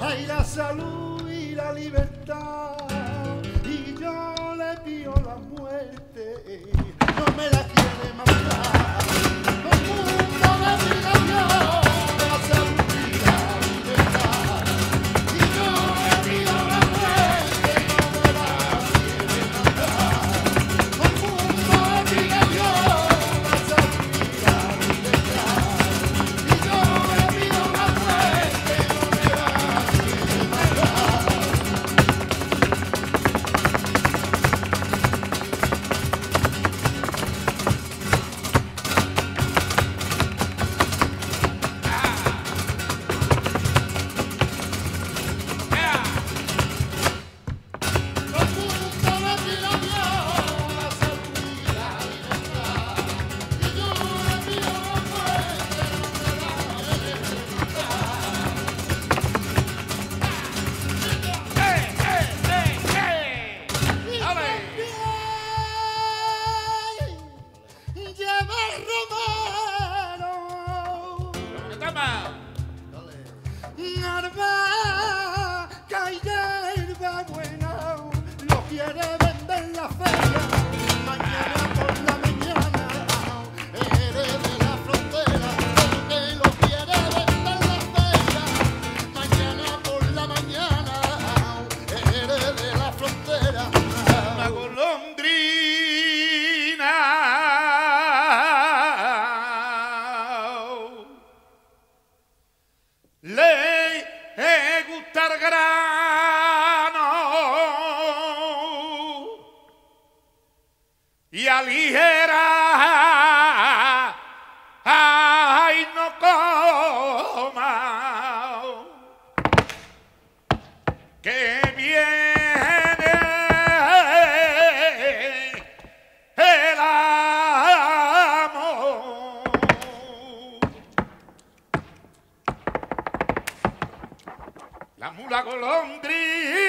Hay la salud y la libertad y yo le pido la muerte. No me la y aligera. Ay, no coma, que viene el amor. La mula golondrina.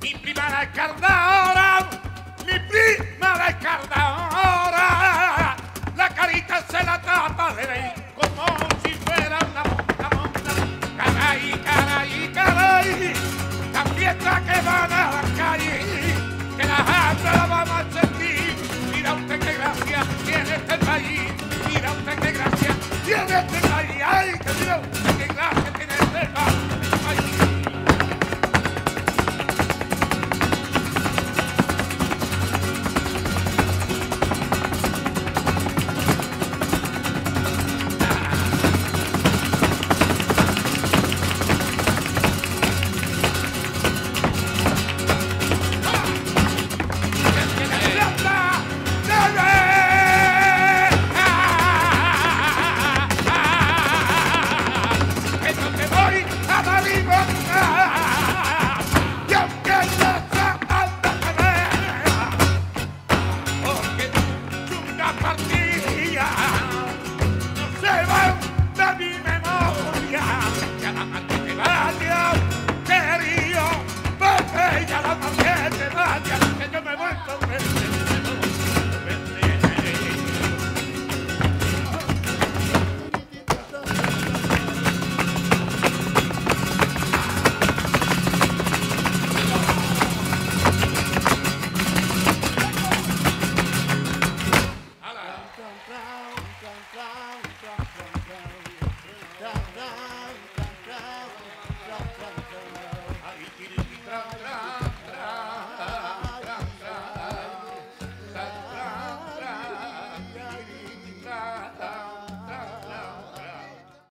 Mi prima la carta ahora. Mi prima la carta ahora. La carita se la tapa de la